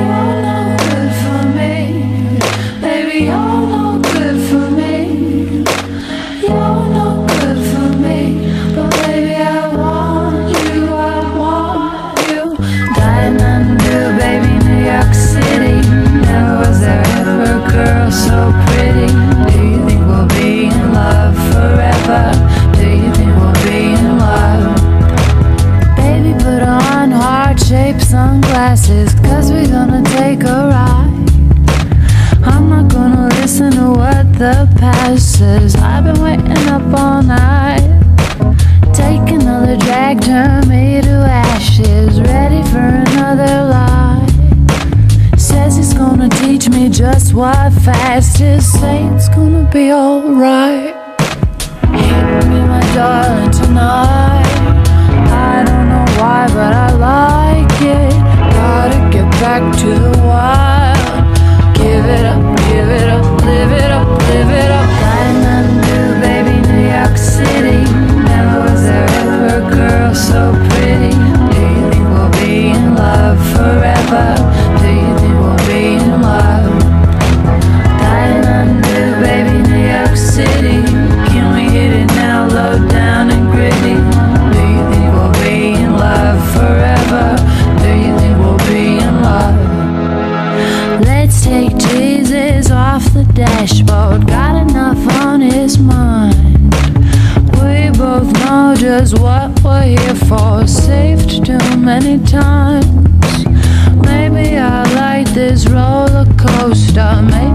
Oh. teach me just what fast is. say it's gonna be alright. Hit me, my darling, tonight. I don't know why, but I like it. Gotta get back to the wild. Give it up, give it up, live it up, live it up. Diamond, baby, New York City. take Jesus off the dashboard. Got enough on his mind. We both know just what we're here for. Saved too many times. Maybe I like this roller coaster. Maybe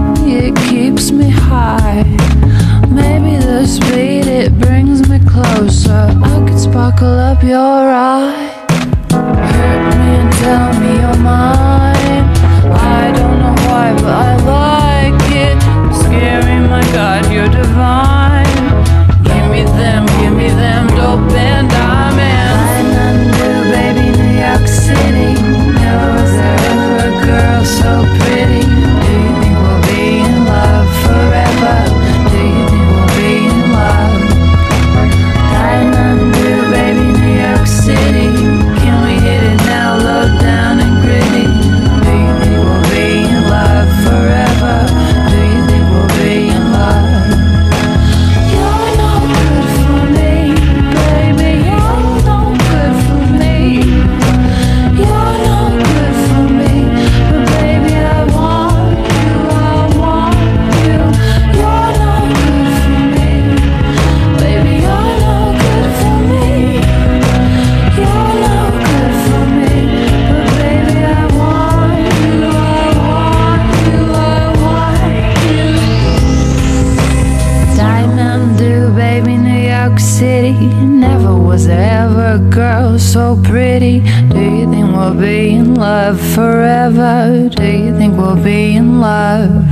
Never was there ever a girl so pretty Do you think we'll be in love forever? Do you think we'll be in love?